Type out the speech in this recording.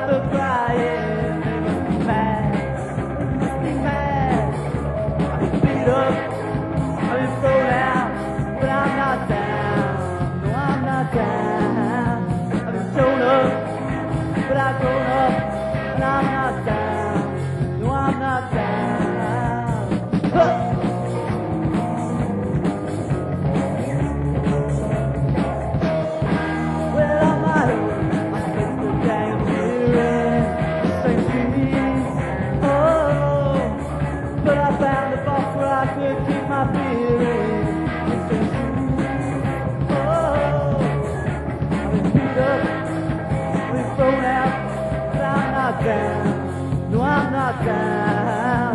stop the crying. I could keep my feelings within you. Oh, I've been beat up, I've been thrown out, but I'm not down. No, I'm not down.